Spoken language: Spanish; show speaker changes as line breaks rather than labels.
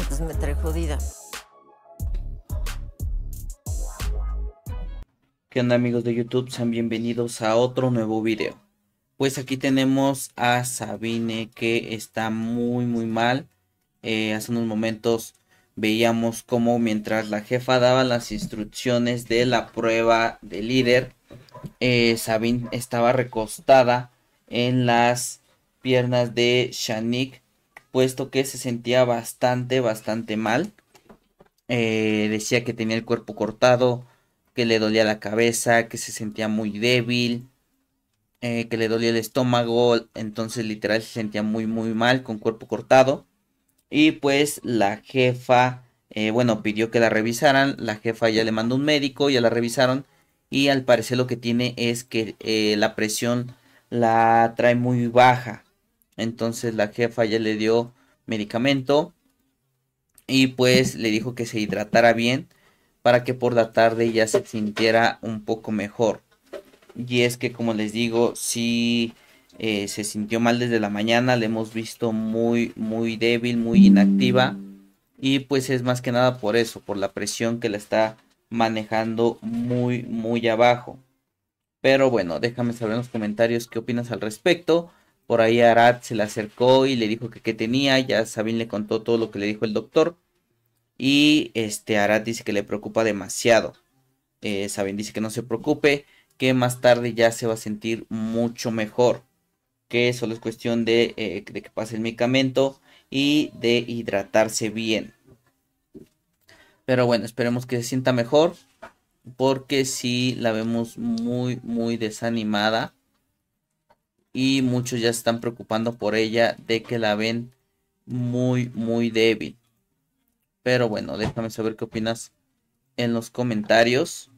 Entonces me trae jodida.
¿Qué onda amigos de YouTube? Sean bienvenidos a otro nuevo video. Pues aquí tenemos a Sabine que está muy muy mal. Eh, hace unos momentos veíamos como mientras la jefa daba las instrucciones de la prueba de líder, eh, Sabine estaba recostada en las piernas de Shanik, puesto que se sentía bastante, bastante mal. Eh, decía que tenía el cuerpo cortado, que le dolía la cabeza, que se sentía muy débil, eh, que le dolía el estómago, entonces literal se sentía muy, muy mal, con cuerpo cortado. Y pues la jefa, eh, bueno, pidió que la revisaran, la jefa ya le mandó un médico, ya la revisaron y al parecer lo que tiene es que la presión la trae muy baja. Entonces la jefa ya le dio medicamento y pues le dijo que se hidratara bien para que por la tarde ya se sintiera un poco mejor. Y es que como les digo, si eh, se sintió mal desde la mañana, le hemos visto muy, muy débil, muy inactiva. Y pues es más que nada por eso, por la presión que la está manejando muy, muy abajo. Pero bueno, déjame saber en los comentarios qué opinas al respecto. Por ahí Arad se le acercó y le dijo que qué tenía. Ya Sabine le contó todo lo que le dijo el doctor. Y este Arad dice que le preocupa demasiado. Eh, dice que no se preocupe, que más tarde ya se va a sentir mucho mejor. Que solo es cuestión de, eh, de que pase el medicamento y de hidratarse bien. Pero bueno, esperemos que se sienta mejor porque si la vemos muy, muy desanimada. Y muchos ya están preocupando por ella de que la ven muy, muy débil. Pero bueno, déjame saber qué opinas en los comentarios.